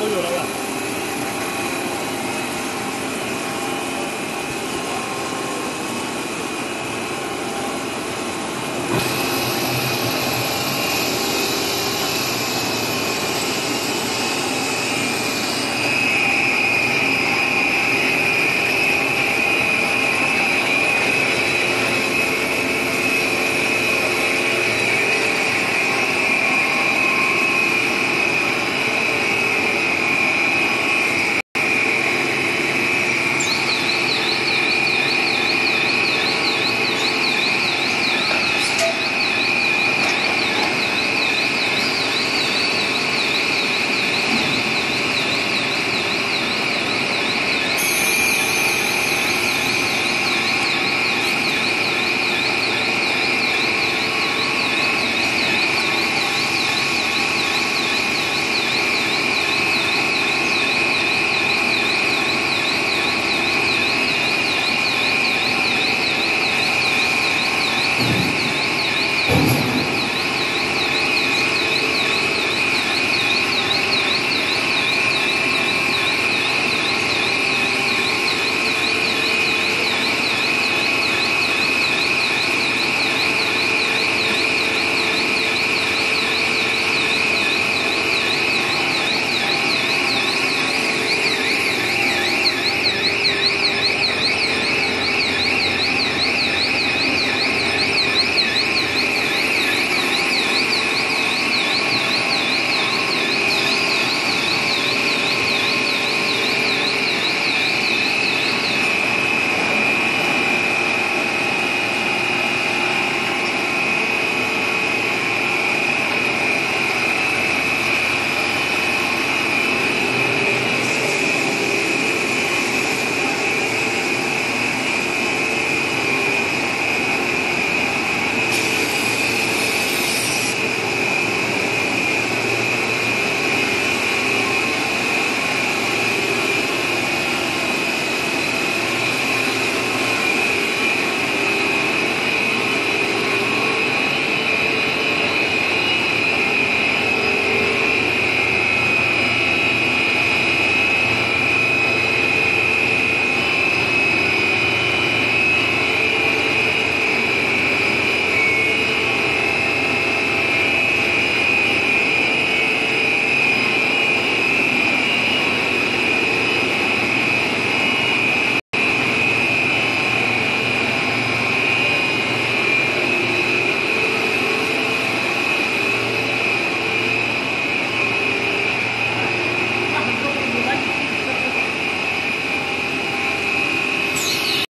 都有了吧？